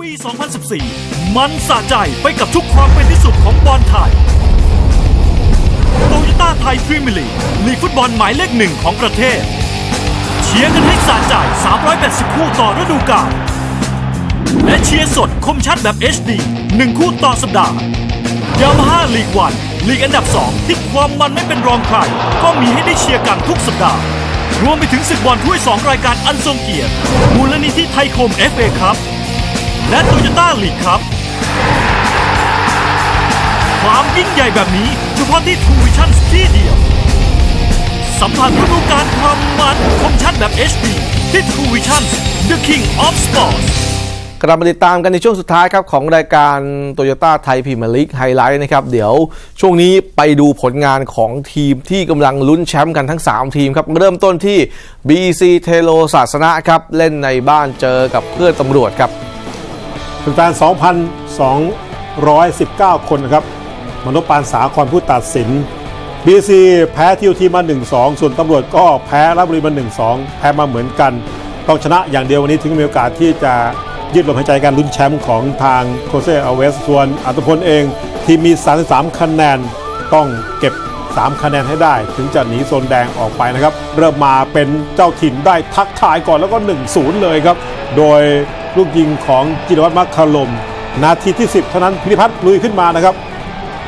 ปี 2014 มันสะใจไปกับทุกความเป็นที่สุดของบอลไทยโตโยต้าไทยพรีเมียร์ลีกลีกฟุตบอลหมายเลขหนึ่งของประเทศ เชียร์กันให้สะใจ 380 คู่ต่อฤดูกาล และเชียร์สดคมชัดแบบ HD 1 คู่ต่อสัปดาห์ยามาฮ่าลีกวันลีกอันดับ 2 ที่ความมันไม่เป็นรองใคร ก็มีให้ได้เชียร์กันทุกสัปดาห์รวมไปถึงศึกบอลถ้วย 2 รายการอันทรงเกียรติ มูลนิธิไทยคม FA ครับ และโตโยต้าลีกครับ ความยิ่งใหญ่แบบนี้เฉพาะที่ TrueVisions ที่เดียว สัมผัสฤดูกาลความมันคมชัดแบบ HD ที่ True Vision The King of Sports กลับมาติดตามกันในช่วงสุดท้ายครับของรายการ Toyota ไทยพรีเมียร์ลีกไฮไลท์นะครับ เดี๋ยวช่วงนี้ไปดูผลงานของทีมที่กำลังลุ้นแชมป์กันทั้ง 3 ทีมครับ เริ่มต้นที่ BC เทโลศาสนะครับ เล่นในบ้านเจอกับเพื่อนตำรวจครับ แฟน2,219 คนนะครับมนุษย์ปานสาครผู้ตัดสิน BC แพ้ทิวทีมา 1-2 ส่วนตำรวจก็แพ้ราชบุรีมา 1-2 แพ้มาเหมือนกัน ต้องชนะอย่างเดียววันนี้ถึงมีโอกาสที่จะยืดลมหายใจการลุ้นแชมป์ของทางโคเซอเวสส่วนอัตพลเองทีมมี 33 คะแนน ต้องเก็บ 3 คะแนนให้ได้ ถึงจะหนีโซนแดงออกไปนะครับ เริ่มมาเป็นเจ้าถิ่นได้ทักทายก่อนแล้วก็ 1-0 เลยครับ โดย ลูกยิงของจิรวัตรมัคคารมนาทีที่ 10 เท่านั้นพิริพัฒน์ลุยขึ้นมานะครับ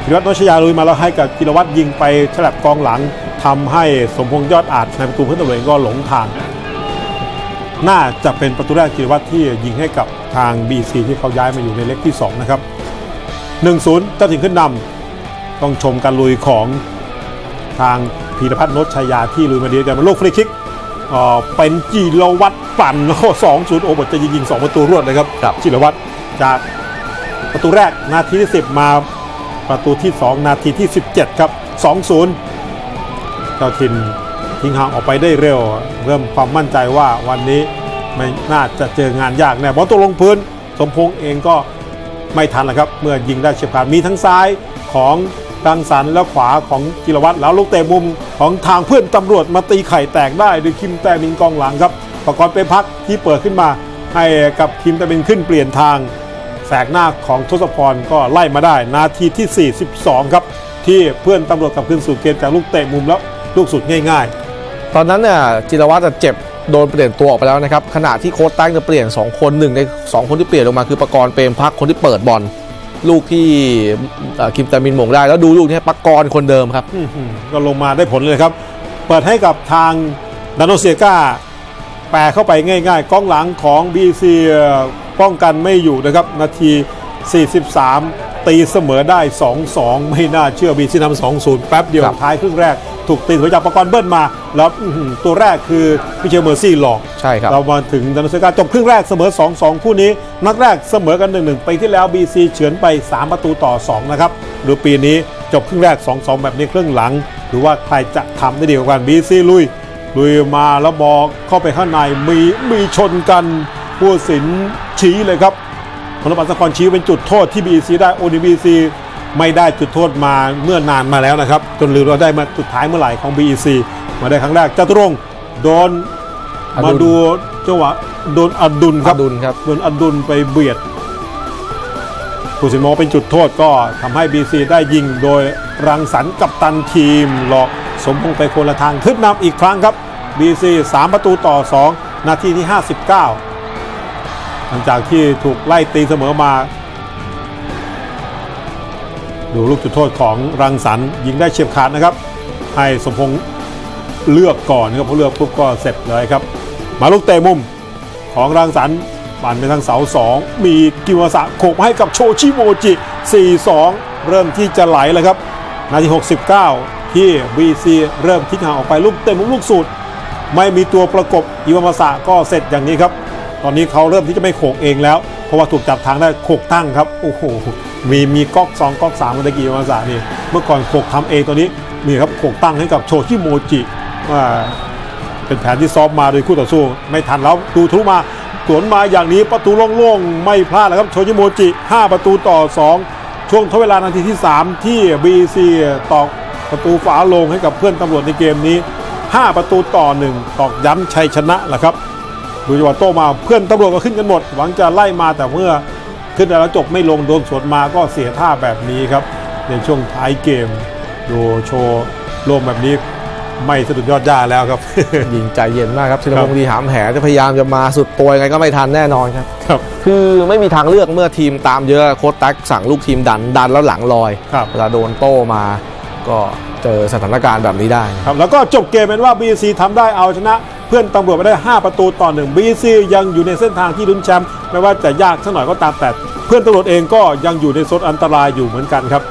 พิรวัตรนชยาลุยมาแล้วให้กับจิรวัตรยิงไปฉลับกองหลังทำให้สมพงษ์ยอดอาจในประตูเพื่อนตำรวจก็หลงทาง น่าจะเป็นประตูแรกจิรวัตรที่ยิงให้กับทาง BC ที่เขาย้ายมาอยู่ในเล็กที่ 2 นะครับ 1-0เจ้าถิ่นขึ้นนำต้องชมการลุยของทางพีรพัฒน์นชยาที่ลุยมาดีแต่มาลูกฟรีคิกเอ่อเป็นจิรวัตรปั่นแล้วก็2-0โอ้บทจะยิง2ประตูรวดเลยครับครับจิรวัตรจากประตูแรกนาทีที่10มาประตูที่2นาทีที่17ครับ2-0เจ้าถิ่นทิ้งห่างออกไปได้เร็ว เริ่มความมั่นใจว่าวันนี้ไม่น่าจะเจองานยากแน่บอลตกลงพื้น สมพงษ์เองก็ไม่ทันแล้วครับ เมื่อยิงได้เฉียบขาดมีทั้งซ้ายของรังสรรค์และขวาของจิรวัตรแล้วลูกเตะมุมของทางเพื่อนตำรวจมาตีไข่แตกได้โดยคิมแตมินกองหลังครับ ประกอบเป็นพักที่เปิดขึ้นมา ให้กับคิมแตมินขึ้นเปลี่ยนทาง แสกหน้าของทศพรก็ไล่มาได้ นาทีที่ 42 ครับ ที่เพื่อนตำรวจกลับขึ้นสู่เกมจากลูกเตะมุมแล้วลูกสุดง่ายตอนนั้นเนี่ยจิรวัตรเจ็บโดนเปลี่ยนตัวออกไปแล้วนะครับขณะที่โค้ชตั้งจะเปลี่ยน 2 คนหนึ่งใน2คนที่เปลี่ยนลงมาคือประกรณ์เปรมพักคนที่เปิดบอลลูกที่เอ่อคิมตามินหม่งได้ แล้วดูลูกนี้ประกรณ์คนเดิมครับๆอื้อหือก็ลงมาได้ผลเลยครับ เปิดให้กับทางดานโนเซียกา แปรเข้าไปง่ายๆกองหลังของ BC ป้องกันไม่อยู่นะครับ นาที 43 ตีเสมอได้ 2-2 ไม่น่าเชื่อ BC นำ2-0 แป๊บเดียวครับท้ายครึ่งแรก ถูกตีหัวจากประกรณ์เบิ้ลมา แล้วอื้อหือตัวแรกคือพิเชลเมอร์ซี่หลอกใช่ครับเรามาถึงดันเซกาจบครึ่งแรกเสมอ 2-2 คู่นี้ นัดแรกเสมอกัน 1-1ปีที่แล้ว BC เฉือนไป 3 ประตูต่อ 2 นะครับหรือปีนี้จบครึ่งแรก 2-2 แบบนี้ครึ่งหลัง หรือว่าใครจะทำได้ดีกว่ากัน BC ลุย ลุยมาแล้วบอกเข้าไปข้างในมีมีชนกันผู้สินชี้เลยครับพลปัสกรชี้เป็นจุดโทษที่ BC ได้โอดี BC ไม่ได้จุดโทษมาเมื่อนานมาแล้วนะครับ จนลืมเราได้มาสุดท้ายเมื่อไหร่ของ BEC มาได้ครั้งแรกจตุรงค์โดนอดุลมาดูจังหวะโดนอดุลครับอดุลครับโดนอดุลไปเบียดผู้สินมองเป็นจุดโทษก็ทำให้ BC ได้ยิงโดยรังสรรค์กับตันทีมหลอก สมพงษ์ไปคนละทางขึ้นนำอีกครั้งครับ BC 3 ประตูต่อ 2 นาทีที่ 59 หลังจากที่ถูกไล่ตีเสมอมา ดูลูกจุดโทษของรังสรรค์ยิงได้เฉียบขาดนะครับ ให้สมพงษ์เลือกก่อนนะครับพอเลือกปุ๊บก็เสร็จเลยครับ มาลูกเตะมุมของรังสรรค์ปั่นไปทางเสา 2 มีกิวาสะโขกให้กับโชชิโมจิ 4-2 เริ่มที่จะไหลแล้วครับ นาที 69 ที่ BEC เริ่มทิ้งห่างออกไปลูกเตะมุมลูกสูตร ไม่มีตัวประกบอิวามาสะก็เสร็จอย่างนี้ครับ ตอนนี้เขาเริ่มที่จะไม่โขกเองแล้ว เพราะว่าถูกจับทางได้โขกตั้งครับโอ้โหมีมีก๊อกสองก๊อกสามเมื่อกี้อิวามาสะนี่เมื่อก่อนโขกทำเองตัวนี้นี่ครับโขกตั้งให้กับโชชิโมจิว่าเป็นแผนที่ซ้อมมาโดยคู่ต่อสู้ไม่ทันแล้วดูทะลุมาสวนมาอย่างนี้ประตูโล่งๆไม่พลาดแล้วครับโชชิโมจิ 5 ประตูต่อ 2 ช่วงทดเวลานาทีที่ 3 ที่ BC ตอก ประตูฝาโลงให้กับเพื่อนตำรวจในเกมนี้ 5 ประตูต่อ 1 ตอกย้ำชัยชนะแหละครับดูจังหวะโต้มาเพื่อนตำรวจก็ขึ้นกันหมด หวังจะไล่มาแต่เมื่อขึ้นแล้วจบไม่ลงโดนสวนมาก็เสียท่าแบบนี้ครับ ในช่วงท้ายเกมดูโชว์ลมแบบนี้ไม่สะดุดยอดย่าแล้วครับ ยิงใจเย็นมากครับธีรคพรังบศ์ดีหามแหจะพยายามจะมาสุดตัวยังไงก็ไม่ทันแน่นอนครับครับ คือไม่มีทางเลือกเมื่อทีมตามเยอะโค้ชแท็กสั่งลูกทีมดันดันแล้วหลังลอยครับเวลาโดนโต้มา ก็เจอสถานการณ์แบบนี้ได้ครับแล้วก็จบเกมเป็นว่า BC ทำได้เอาชนะ เพื่อนตำรวจไปได้ 5 ประตูต่อหนึ่ง BC ยังอยู่ในเส้นทางที่ลุ้นแชมป์ไม่ว่าจะยากสักหน่อยก็ตามแต่ เพื่อนตำรวจเองก็ยังอยู่ในโซนอันตรายอยู่เหมือนกันครับ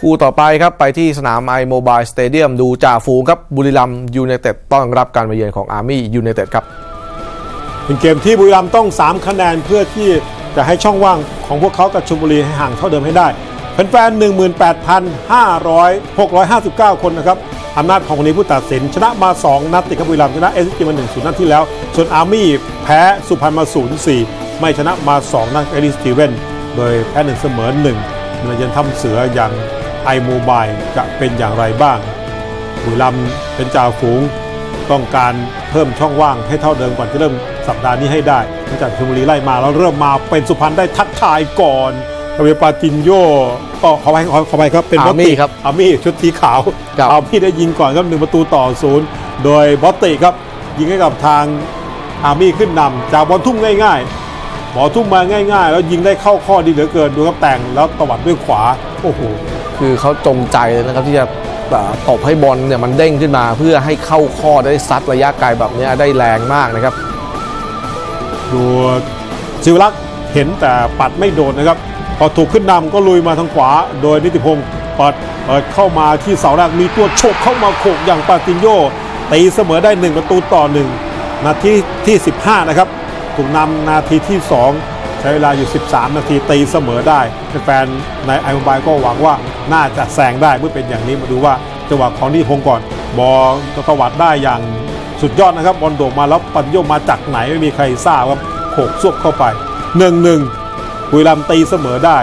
คู่ต่อไปครับไปที่สนามไอโมบายสเตเดียมดูจ่าฝูงครับบุรีรัมย์ยูไนเต็ดต้อนรับการมาเยือนของอาร์มี่ยูไนเต็ดครับเป็นเกมที่บุรีรัมย์ต้อง 3 คะแนนเพื่อที่จะให้ช่องว่างของพวกเขากับชลบุรีให้ห่างเท่าเดิมให้ได้ แฟนๆ18,500 659 คนนะครับอำนาจของคนนี้ผู้ตัดสิน ชนะมา 2 นัดติดกับบุรีรัมย์ชนะเอสจีมา1 0นัดที่แล้ว ส่วนอาร์มี่แพ้สุพรรณมา0-4ไม่ชนะมา 2 นัดเอลิสตีเวนโดยแพ้1เสมอ1มันยันทำเสืออย่างไอโมบายจะเป็นอย่างไรบ้าง บุรีรัมย์เป็นจ่าฝูงต้องการเพิ่มช่องว่างให้เท่าเดิมก่อนจะเริ่มสัปดาห์นี้ให้ได้หลังจากชลบุรีไล่มาแล้วเริ่มมาเป็นสุพรรณได้ทักทายก่อน กาเวปาตินโยก็ขอไปขอขอไปครับเป็นอาร์มี่บอตติครับอาร์มี่ชุดสีขาวครับอาร์มี่ได้ยิงก่อนครับหนึ่งประตูต่อศูนย์โดยบอตติครับ ยิงให้กับทางอาร์มี่ขึ้นนำจากบอลทุ่มง่ายๆบอลทุ่มมาง่าย ๆ แล้วยิงได้เข้าข้อดีเหลือเกินดูครับแต่งแล้วตวัดด้วยขวาโอ้โหคือเขาจงใจเลยนะครับที่จะเอ่อตบให้บอลเนี่ยมันเด้งขึ้นมาเพื่อให้เข้าข้อได้ซัดระยะไกลแบบเนี้ยได้แรงมากนะครับ ดูศิวรักษ์เห็นแต่ปัดไม่โดนนะครับ พอถูกขึ้นนำก็ลุยมาทางขวา โดยนิติพงศ์เปิดเปิดเข้ามาที่เสาแรกมีตัวโฉกเข้ามาโขกอย่างปาตินโยตีเสมอได้ 1 ประตูต่อ 1 นาทีที่ 15 นะครับ ถูกนำนาทีที่ 2 ใช้เวลาอยู่ 13 นาทีตีเสมอได้ แฟนในไอโมบายก็หวังว่าน่าจะแซงได้เมื่อเป็นอย่างนี้มาดูว่าจังหวะของนิติพงศ์ก่อน บอลตวัดได้อย่างสุดยอดนะครับบอลโด่งมาแล้วปาตินโยมาจากไหนไม่มีใครทราบครับโขกซวบเข้าไปหนึ่งหนึ่ง บุรีรัมย์ตีเสมอได้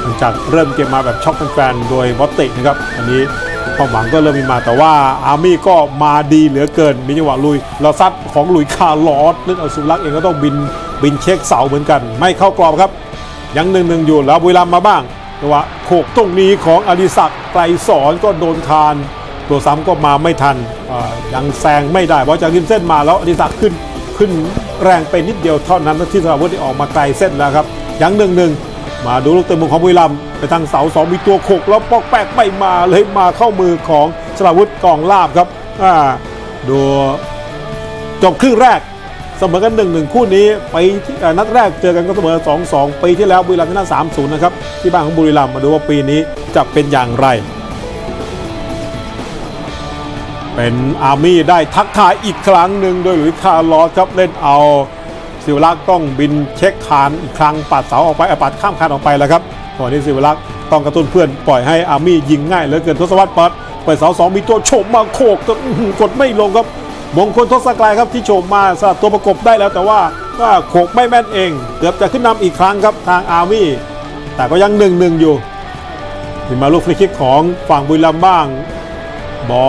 หลังจากเริ่มเกมมาแบบช็อกแฟนๆโดยบอตตินะครับ อันนี้ความหวังก็เริ่มมีมาแต่ว่าอาร์มี่ก็มาดีเหลือเกิน มีจังหวะลุยเราซัดของหลุยส์คาร์ลอสเล่นเอาสิวรักษ์เองก็ต้องบินบินเช็คเสาเหมือนกัน ไม่เข้ากรอบครับ ยังหนึ่งหนึ่งอยู่แล้วบุรีรัมมาบ้างแต่ว่าโขกตรงนี้ของอดิศักดิ์ไกรสอนก็โดนคาน ตัวซ้ำก็มาไม่ทันยังแซงไม่ได้เพราะจากริมเส้นมาแล้วอดิศักดิ์ขึ้นขึ้น แรงไปนิดเดียวเท่านั้นที่สราวุธที่ออกมาไกลเส้นแล้วครับยังหนึ่งหนึ่งมาดูลูกเตะมุมของบุรีรัมย์ไปทางเสาสองมีตัวโขกแล้วปอกแปกไม่มาเลยมาเข้ามือของสราวุธกองลาบครับอ่าดูจบครึ่งแรกเสมอกันหนึ่งหนึ่งคู่นี้ไปที่นัดแรกเจอกันก็เสมอสองสองปีที่แล้วบุรีรัมย์ชนะ3 0 นะครับ ที่บ้านของบุรีรัมย์มาดูว่าปีนี้จะเป็นอย่างไร เป็นอาร์มี่ได้ทักทายอีกครั้งหนึ่งโดยหลุยส์คาร์ลอสครับเล่นเอาสิวรักษ์ต้องบินเช็คคานอีกครั้งปัดเสาออกไปเอ่อปัดข้ามคานออกไปแล้วครับก่อนที่สิวรักษ์ต้องกระตุ้นเพื่อนปล่อยให้อาร์มี่ยิงง่ายเหลือเกินทศวรรษปิดเปิดเสาสองมีตัวโฉบมาโขกกดไม่ลงครับมงคลทศกลายครับที่โฉบมาสลัดตัวประกบได้แล้วแต่ว่าก็โขกไม่แม่นเอง เกือบจะขึ้นนำอีกครั้งครับทางอาร์มี่แต่ก็ยังหนึ่งหนึ่งอยู่มีมาลูกฟรีคิกของฝั่งบุรีรัมย์บ้าง บอล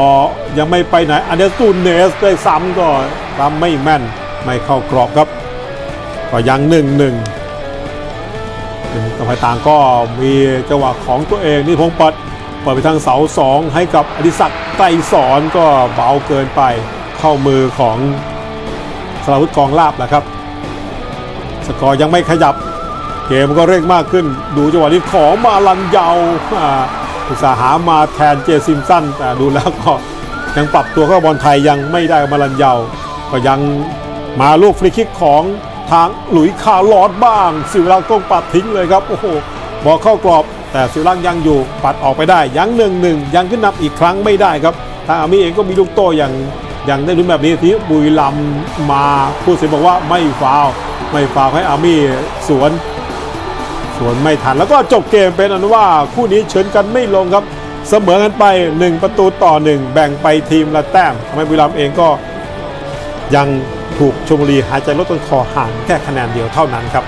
ยังไม่ไปไหนอันเดรสตูเญซได้ซ้ำก็ซ้ำไม่แม่นไม่เข้ากรอบครับ ก็ยังหนึ่งหนึ่งต่อไปต่างก็มีจังหวะของตัวเองนี่พงปิดเปิดไปทางเสาสองให้กับอดิศักดิ์ไกรสอนก็เบาเกินไปเข้ามือของสราวุธกองลาบแหละครับ สกอร์ยังไม่ขยับ เกมก็เร่งมากขึ้น ดูจังหวะนี้ของมาลันเยา อุตสาหามาแทนเจซิมสันแต่ดูแล้วก็ยังปรับตัวเข้าบอลไทยยังไม่ได้มาลันเยาก็ยังมาลูกฟรีคิกของทางหลุยส์คาร์ลอสบ้าง สิวรักษ์ต้องปัดทิ้งเลยครับโอ้โหบอลเข้ากรอบ แต่สิวรักษ์ยังอยู่ปัดออกไปได้ยังหนึ่งหนึ่งยังขึ้นนำอีกครั้งไม่ได้ครับทางอาร์มี่เองก็มีลูกโตอย่างอย่างได้ลุ้นแบบนี้ที่บุรีรัมย์มาผู้เสียบอกว่าไม่ฟาวล์ไม่ฟาวล์ให้อาร์มี่สวน สวนไม่ทัน แล้วก็จบเกมเป็นอันว่าคู่นี้เฉือนกันไม่ลงครับ เสมอกันไป 1 ประตูต่อ 1 แบ่งไปทีมละแต้มทำให้บุรีรัมย์เองก็ยังถูกชลบุรีหายใจลดต้นคอห่างแค่คะแนนเดียวเท่านั้นครับ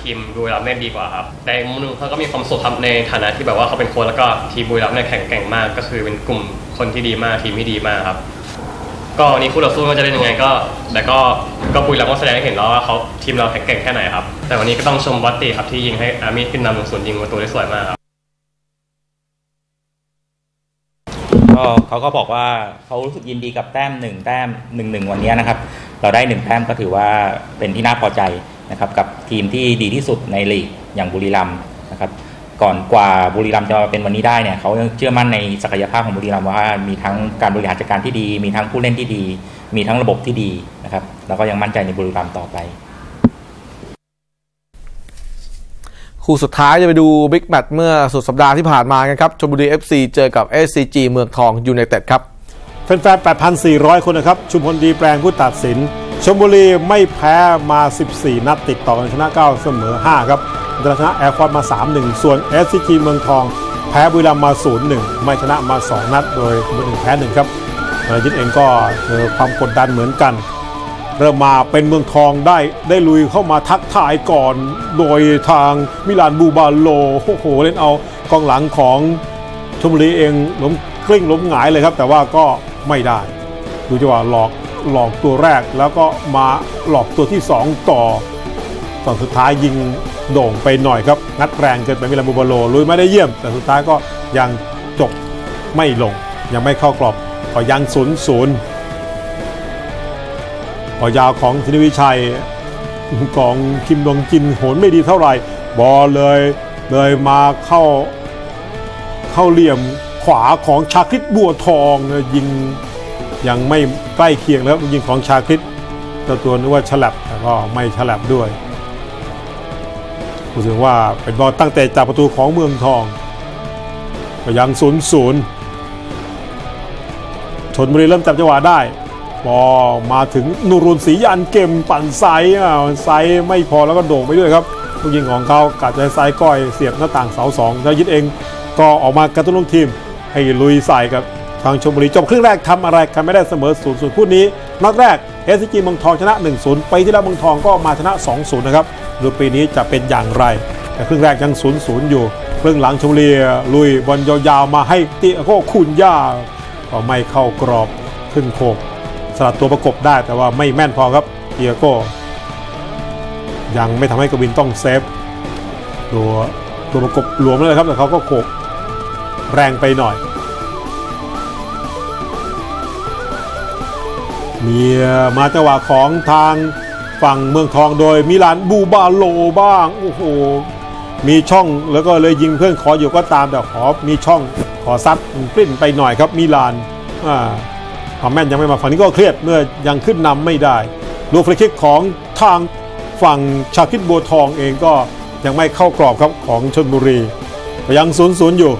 ทีมบุรีรัมย์เล่นดีกว่าครับแต่อีกมุมหนึงเขาก็มีความสุขครับในฐานะที่แบบว่าเขาเป็นโค้ชแล้วก็ทีมบุรีรัมย์เนี่ยแข็งแกร่งมาก ก็คือเป็นกลุ่มคนที่ดีมากทีมที่ดีมากครับ ก็วันนี้คู่ต่อสู้ก็จะเล่นยังไงก็แต่ก็ก็ปุยรัมย์ก็แสดงให้เห็นแล้วว่าเขาทีมเราแข็งแกร่งแค่ไหนครับ แต่วันนี้ก็ต้องชมวัตติครับที่ยิงให้อาร์มี่ขึ้นนำหนึ่งศูนย์ยิงประตูได้สวยมากครับก็เขาก็บอกว่าเขารู้สึกยินดีกับแต้มหนึ่งแต้มหนึ่งหนึ่งวันนี้นะครับ เราได้หนึ่งแต้มก็ถือว่าเป็นที่น่าพอใจนะครับกับทีมที่ดีที่สุดในลีกอย่างบุรีรัมย์นะครับ ก่อนกว่าบุรีรัมย์จะมาเป็นวันนี้ได้เนี่ยเขายังเชื่อมั่นในศักยภาพของบุรีรัมย์ว่ามีทั้งการบริหารจัดการที่ดี มีทั้งผู้เล่นที่ดี มีทั้งระบบที่ดีนะครับแล้วก็ยังมั่นใจในบุรีรัมย์ต่อไป คู่สุดท้ายจะไปดูบิ๊กแมตช์เมื่อสุดสัปดาห์ที่ผ่านมากันครับชลบุรี FC เจอกับ SCG เมืองทองยูไนเต็ดครับแฟนๆ8,400 คนนะครับ ชุมพลดีแปลงผู้ตัดสินชลบุรีไม่แพ้มา 14 นัดติดต่อกันชนะ 9 เสมอ 5 ครับ ชนะแอร์ฟอร์ซมา 3-1 ส่วน SCG เมืองทอง แพ้บุรีรัมย์มา 0-1 ไม่ชนะมา 2 นัด โดยบุรีรัมย์แพ้1ครับนายิตเองก็เจอความกดดันเหมือนกัน เริ่มมาเป็นเมืองทองได้ได้ลุยเข้ามาทักทายก่อน โดยทางมิลานบูบาโลโอ้โหเล่นเอากองหลังของชมบุรีเองล้มกลิ้งล้มหงายเลยครับ แต่ว่าก็ไม่ได้ ดูจังหวะหลอกหลอกตัวแรกแล้วก็มาหลอกตัวที่ 2 ต่อตอนสุดท้ายยิง โด่งไปหน่อยครับ งัดแรงเกินไปมิลานบูบาโลลุยไม่ได้เยี่ยม แต่สุดท้ายก็ยังจบไม่ลง ยังไม่เข้ากรอบก็ยังศูนย์ศูนย์พอยาวของธนวิชัยของคิมดงจินโหนไม่ดีเท่าไหร่ บอลเลยเลยมาเข้าเข้าเหลี่ยมขวาของชาคริตบัวทองยิงยังไม่ใกล้เคียงแล้วยิงของชาคริตเจ้าตัวนึกว่าฉลับแต่ก็ไม่ฉลับด้วย รู้สึกว่าเป็นบอลตั้งแต่จากประตูของเมืองทองก็ยังศูนย์ศูนย์ชนบุรีเริ่มจับจังหวะได้พอมาถึงนูรุนศรียันเกมปั่นไซอะไซไม่พอแล้วก็โด่งไปด้วยครับลูกยิงของเขากัดใจไซก้อยเสียบหน้าต่างเสาสองแล้วยึดเองก็ออกมากระตุ้นลูกทีม ให้ลุยใส่กับทางชมบุรีจบครึ่งแรกทำอะไรกันไม่ได้เสมอ0 0คู่นี้นัดแรก เอสจีเมืองทองชนะ 1-0 ไปที่แล้วเมืองทองก็มาชนะ 2-0 นะครับดูปีนี้จะเป็นอย่างไร แต่ครึ่งแรกยัง 0-0 อยู่ ครึ่งหลังชมบุรีลุยบอลยาวๆ มาให้เทียโก้คุนญ่าก็ไม่เข้ากรอบขึ้นโขกสลัดตัวประกบได้แต่ว่าไม่แม่นพอครับเทียโก้ยังไม่ทำให้กวินต้องเซฟตัวตัวประกบหลวมเลยครับแต่เขาก็โขกแรงไปหน่อย มีมาจังหวะของทางฝั่งเมืองทองโดยมิลานบูบาโลบ้างโอ้โหมีช่องแล้วก็เลยยิงเพื่อนขออยู่ก็ตามแต่ขอมีช่องขอซัดปริ้นไปหน่อยครับมิลานอ่าความแม่นยังไม่มาฝั่งนี้ก็เครียดเมื่อยังขึ้นนำไม่ได้ลูกฟรีคิกของทางฝั่งชาคิดบัวทองเองก็ยังไม่เข้ากรอบครับของชนบุรียังศูนย์ศูนย์อยู่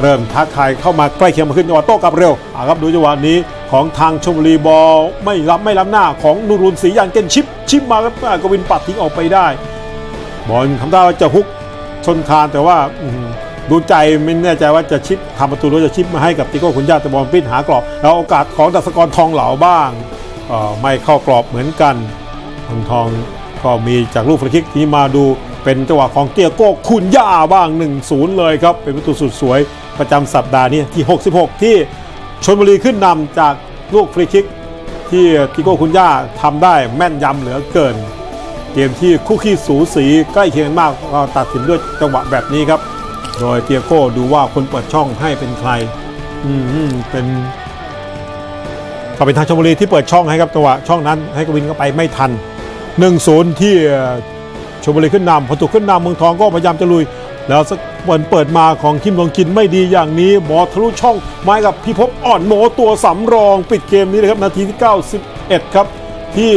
เริ่มทักทายเข้ามาใกล้เคียงมาขึ้นจังหวะโต้กลับเร็วอ่าครับดูจังหวะนี้ ของทางชมบุรีบอลไม่รับไม่ล้ำหน้าของนูรุนศรียันเกนชิปชิปมาครับกวินปัดทิ้งออกไปได้ บอลทำได้ว่าจะฮุกชนคานแต่ว่าดูใจไม่แน่ใจว่าจะชิปทำประตูหรือจะชิปมาให้กับติโก้คุณญาติบอลปิ้นหากรอบ แล้วโอกาสของดัสกรทองเหลาบ้างไม่เข้ากรอบเหมือนกันทองทองก็มีจากลูกฟรีคิกที่มาดูเป็นจังหวะของเตียโก้คุณย่าบ้าง 1-0 เลยครับ เป็นประตูสุดสวยประจำสัปดาห์นี้ที่ 66 ที่ ชนบุรีขึ้นนำจากลูกฟรีคิก ที่ติโก้คุณย่าทำได้แม่นยำเหลือเกิน เกมที่คู่ขี้สูสีใกล้เคียงกันมากก็ตัดสินด้วยจังหวะแบบนี้ครับ โดยเตียโก้ดูว่าคนเปิดช่องให้เป็นใคร อืมเป็นก็เป็นทางชลบุรีที่เปิดช่องให้ครับจังหวะช่องนั้นให้กวินเข้าไปไม่ทัน 1-0 ที่ชลบุรีขึ้นนำพอถูกขึ้นนำเมืองทองก็พยายามจะลุย แล้วสักวันเปิดมาของคิมดวงกินไม่ดีอย่างนี้บอทะลุช่องไม้กับพี่พอ่อนโมตัวสำรองปิดเกมนี้เลยครับนาทีที่ 91 ครับ ที่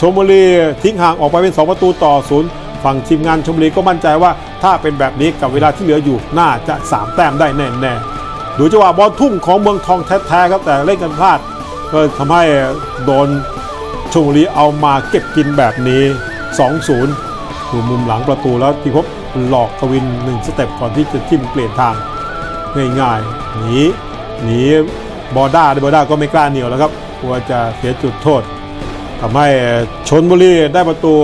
ชมบุรีทิ้งห่างออกไปเป็น 2 ประตูต่อศูนย์ฝั่งทีมงานชมบุรีก็มั่นใจว่าถ้าเป็นแบบนี้กับเวลาที่เหลืออยู่น่าจะ 3 แต้มได้แน่ๆดูจังหวะบอลทุ่มของเมืองทองแท้ๆครับแต่เล่นกันพลาดก็ทำให้โดนชมบุรีเอามาเก็บกินแบบนี้ 2-0 ดูมุมหลังประตูแล้วที่พบหลอกกวินหนึ่งสเต็ปก่อนที่จะทิ้มเปลี่ยนทางง่ายๆหนีหนีบอด้าในบอด้าก็ไม่กล้าเหนียวแล้วครับกลัวจะเสียจุดโทษทำให้ชนบุรีได้ประตู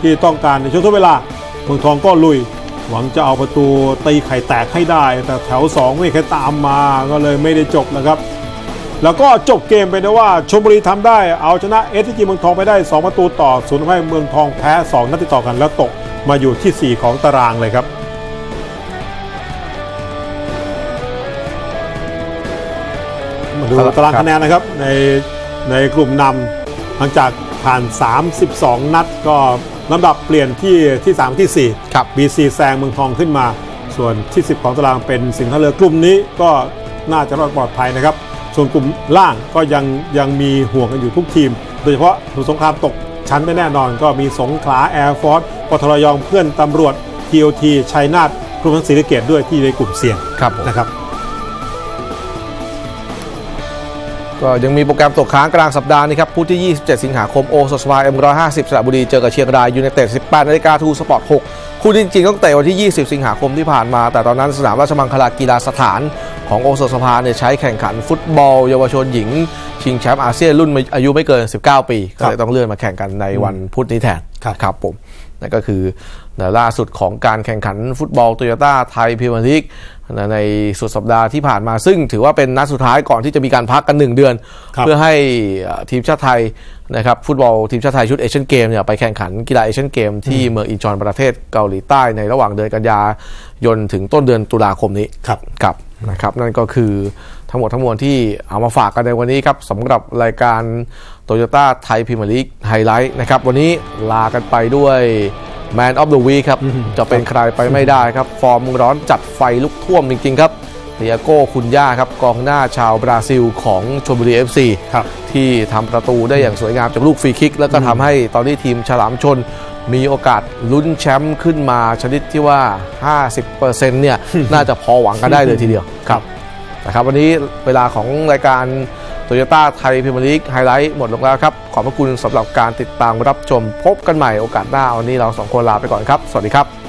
ที่ต้องการในช่วงทดเวลาเมืองทองก็ลุย หวังจะเอาประตูตีไข่แตกให้ได้ แต่แถว 2 ไม่เคยตามมาก็เลยไม่ได้จบนะครับ แล้วก็จบเกมไปนะว่าชลบุรีทำได้เอาชนะเอสจีเมืองทองไปได้ 2 ประตูต่อศูนย์ทำให้เมืองทองแพ้ 2 นัดติดต่อกันแล้วตกมาอยู่ที่ 4 ของตารางเลยครับมาดูตารางคะแนนนะครับในในกลุ่มนำหลังจากผ่าน 32 นัดก็ลำดับเปลี่ยนที่ที่3ที่4ครับ BC แซงเมืองทองขึ้นมา ส่วนที่ 10 ของตารางเป็นสิงห์ท่าเรือกลุ่มนี้ก็น่าจะรอดปลอดภัยนะครับ ส่วนกลุ่มล่างก็ยังยังมีห่วงกันอยู่ทุกทีม โดยเฉพาะสมุทรสงครามตกชั้นไม่แน่นอน ก็มีสงขลาแอร์ฟอร์ซ PTT ระยองเพื่อนตำรวจ TOT ชัยนาทรวมทั้งศรีสะเกษด้วยที่ในกลุ่มเสี่ยงครับผมนะครับ ก็ยังมีโปรแกรมตกค้างกลางสัปดาห์นี้ครับพุธที่ 27 สิงหาคมโอสถสภาเอ็มร้อยห้าสิบสระบุรีเจอกับเชียงรายยูไนเต็ด18นาฬิกา True Sport 6 คู่ที่จริงๆต้องเตะวันที่ 20 สิงหาคมที่ผ่านมา แต่ตอนนั้นสนามราชมังคลากีฬาสถานของโอสถสภาเนี่ยใช้แข่งขันฟุตบอล เยาวชนหญิง ชิงแชมป์อาเซียนรุ่นอายุไม่เกิน 19 ปี ก็เลยต้องเลื่อนมาแข่งกันในวันพุธนี้แทนครับครับผม นั่นก็คือล่าสุดของการแข่งขันฟุตบอลโตโยต้าไทยพรีเมียร์ลีกในสุดสัปดาห์ที่ผ่านมา ซึ่งถือว่าเป็นนัดสุดท้ายก่อนที่จะมีการพักกัน 1 เดือนครับเพื่อให้เอ่อทีมชาติไทยนะครับฟุตบอลทีมชาติไทยชุดเอเชียนเกมส์เนี่ยไปแข่งขันกีฬาเอเชียนเกมส์ที่เมืองอินชอนประเทศเกาหลีใต้ในระหว่างเดือนกันยายนถึงต้นเดือนตุลาคมนี้ครับครับนะครับ นั่นก็คือทั้งหมดทั้งมวลที่เอามาฝากกันในวันนี้ครับสำหรับรายการ โตโยต้าไทยพรีเมียร์ลีกไฮไลท์นะครับ วันนี้ลากันไปด้วย Man of the Week ครับ จะเป็นใครไปไม่ได้ครับ ฟอร์มร้อนจัดไฟลุกท่วมจริง ๆ ครับติอาโก้คุนญ่าครับ กองหน้าชาวบราซิลของชลบุรี FC ครับที่ทำประตูได้อย่างสวยงามจากลูกฟรีคิก แล้วก็ทำให้ตอนนี้ทีมฉลามชลมีโอกาสลุ้นแชมป์ขึ้นมาชนิดที่ว่า 50%เนี่ยน่าจะพอหวังกันได้เลยทีเดียวครับนะครับวันนี้เวลาของรายการ โตโยต้าไทยพิมพ์ลีกไฮไลท์หมดลงแล้วครับ ขอบพระคุณสำหรับการติดตามรับชมพบกันใหม่โอกาสหน้าวันนี้เราสองคนลาไปก่อนครับ สวัสดีครับ